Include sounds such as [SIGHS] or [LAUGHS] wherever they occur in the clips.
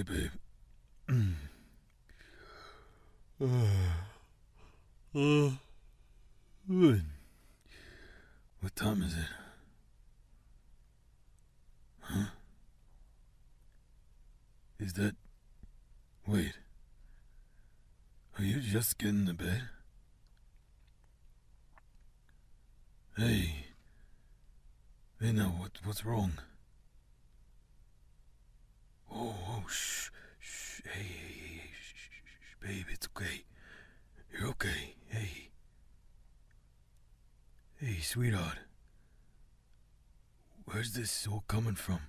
Hey, babe. uh, [SIGHS] uh. What time is it? Huh? Is that. Wait. Are you just getting to bed? Hey. Hey, now, what, what's wrong? Oh, oh, shh, shh, hey, hey, hey, shh, shh, babe, it's okay. You're okay, hey. Hey, sweetheart. Where's this all coming from?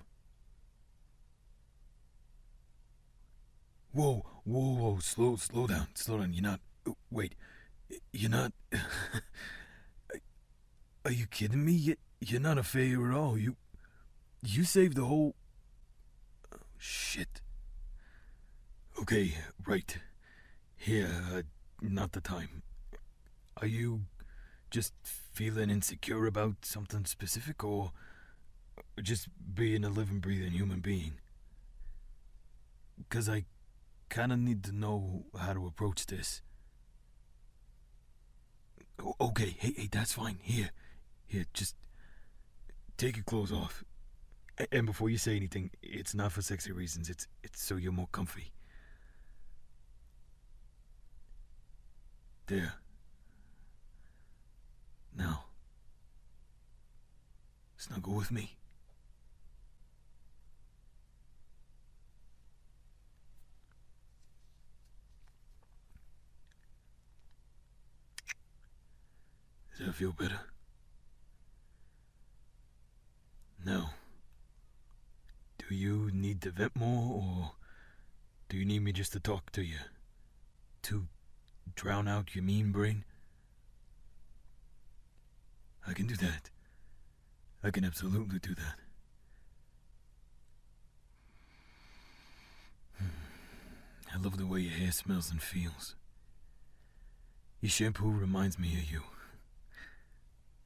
Whoa, whoa, whoa, slow, slow down, slow down. You're not, oh, wait, you're not, [LAUGHS] are you kidding me? You, you're not a failure at all. You, you saved the whole, shit. Okay, right. Here, uh, not the time. Are you just feeling insecure about something specific or just being a living, breathing human being? Because I kind of need to know how to approach this. Okay, hey, hey, that's fine. Here, here, just take your clothes off. And before you say anything, it's not for sexy reasons. It's it's so you're more comfy. There. Now. Snuggle with me. Does that feel better? No. Do you need to vent more, or do you need me just to talk to you? To drown out your mean brain? I can do that. I can absolutely do that. Hmm. I love the way your hair smells and feels. Your shampoo reminds me of you.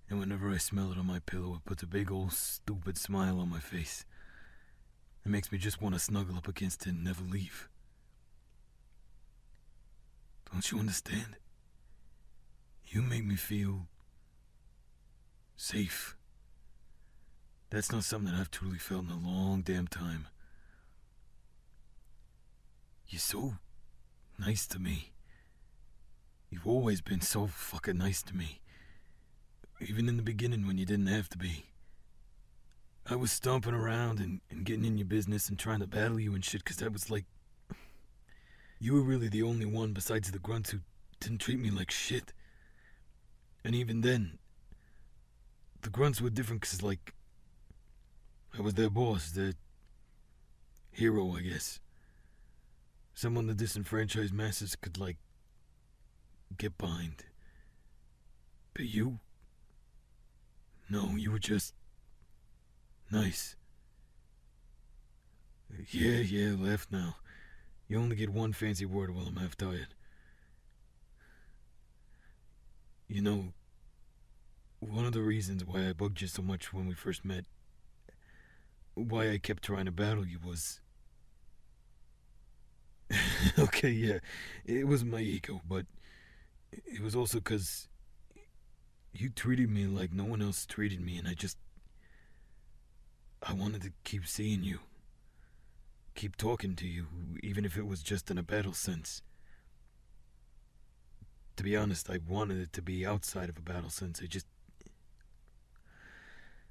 And whenever I smell it on my pillow, it puts a big old stupid smile on my face. It makes me just want to snuggle up against it and never leave. Don't you understand? You make me feel safe. That's not something that I've truly felt in a long damn time. You're so nice to me. You've always been so fucking nice to me. Even in the beginning when you didn't have to be. I was stomping around and, and getting in your business and trying to battle you and shit because that was like. You were really the only one besides the grunts who didn't treat me like shit. And even then, the grunts were different because, like, I was their boss, their hero, I guess. Someone the disenfranchised masses could, like, get behind. But you? No, you were just. Nice. Yeah, yeah, laugh now. You only get one fancy word while I'm half tired. You know, one of the reasons why I bugged you so much when we first met, why I kept trying to battle you was. [LAUGHS] okay, yeah, it was my ego, but it was also because you treated me like no one else treated me, and I just. I wanted to keep seeing you. Keep talking to you, even if it was just in a battle sense. To be honest, I wanted it to be outside of a battle sense. I just.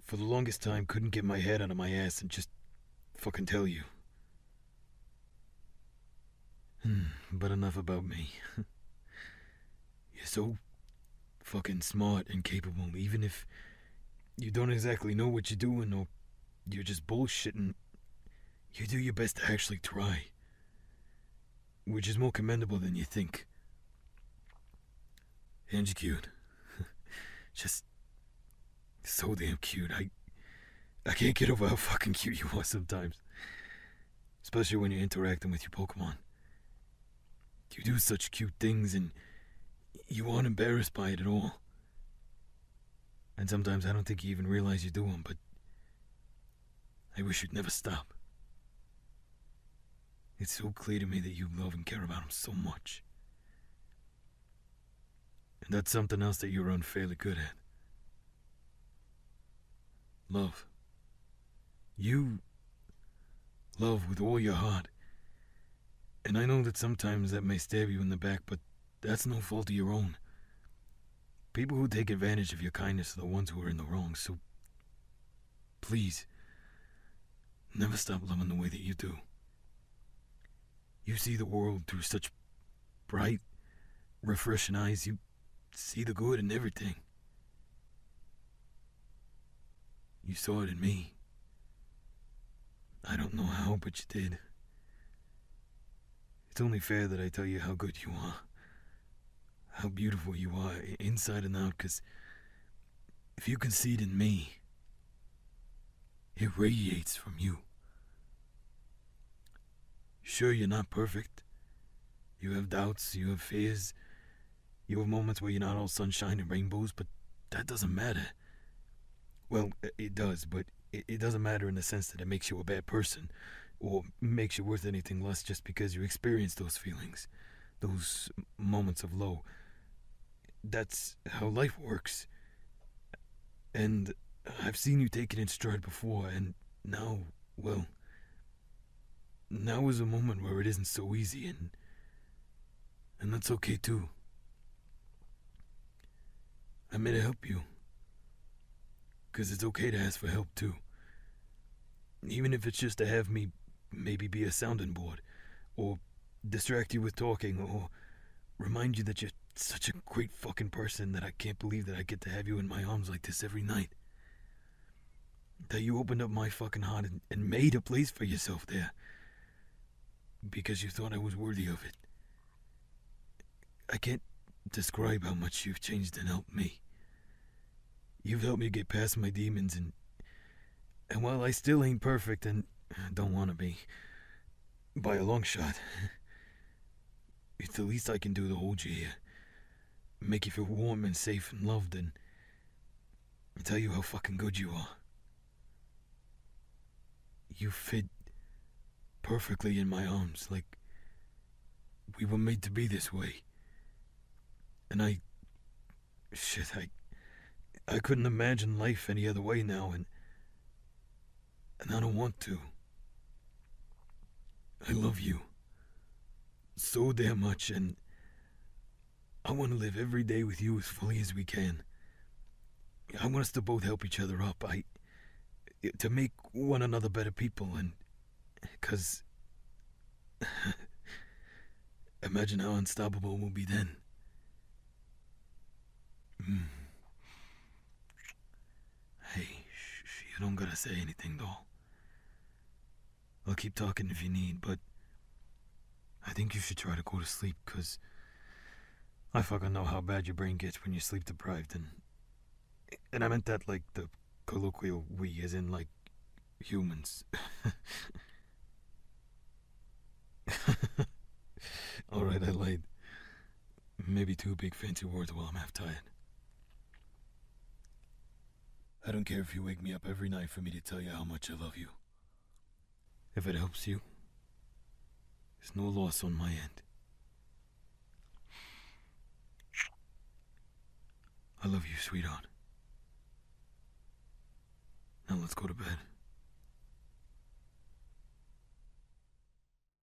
For the longest time, couldn't get my head out of my ass and just fucking tell you. Hmm, but enough about me. [LAUGHS] You're so fucking smart and capable, even if you don't exactly know what you're doing or you're just bullshitting. You do your best to actually try, which is more commendable than you think. And you're cute. [LAUGHS] just so damn cute. I I can't get over how fucking cute you are sometimes. Especially when you're interacting with your Pokemon. You do such cute things and you aren't embarrassed by it at all. And sometimes I don't think you even realize you do them, but I wish you'd never stop. It's so clear to me that you love and care about him so much. And that's something else that you're unfairly good at. Love. You love with all your heart. And I know that sometimes that may stab you in the back, but that's no fault of your own. People who take advantage of your kindness are the ones who are in the wrong, so please, never stop loving the way that you do. You see the world through such bright, refreshing eyes. You see the good in everything. You saw it in me. I don't know how, but you did. It's only fair that I tell you how good you are, how beautiful you are, inside and out, because if you can see it in me, it radiates from you. Sure, you're not perfect. You have doubts, you have fears, you have moments where you're not all sunshine and rainbows, but that doesn't matter. Well, it does, but it doesn't matter in the sense that it makes you a bad person or makes you worth anything less just because you experience those feelings, those moments of low. That's how life works. And I've seen you take it in stride before, and now, well, now is a moment where it isn't so easy, and and that's okay too. I'm here to help you. Because it's okay to ask for help too. Even if it's just to have me maybe be a sounding board, or distract you with talking, or remind you that you're such a great fucking person that I can't believe that I get to have you in my arms like this every night. That you opened up my fucking heart and, and made a place for yourself there. Because you thought I was worthy of it. I can't describe how much you've changed and helped me. You've helped me get past my demons and and while I still ain't perfect and don't want to be, by a long shot, [LAUGHS] it's the least I can do to hold you here. Make you feel warm and safe and loved and tell you how fucking good you are. You fit perfectly in my arms, like we were made to be this way. And I. Shit, I. I couldn't imagine life any other way now, and and I don't want to. I love you so damn much, and I want to live every day with you as fully as we can. I want us to both help each other up. I to make one another better people, and because [LAUGHS] imagine how unstoppable we'll be then. Mm. Hey, sh- you don't gotta say anything, though. I'll keep talking if you need, but I think you should try to go to sleep, cause I fucking know how bad your brain gets when you're sleep deprived, and and I meant that like the colloquial we, as in like humans. [LAUGHS] Alright, I lied. Maybe two big fancy words while I'm half tired. I don't care if you wake me up every night for me to tell you how much I love you. If it helps you, it's no loss on my end. I love you, sweetheart. Now let's go to bed.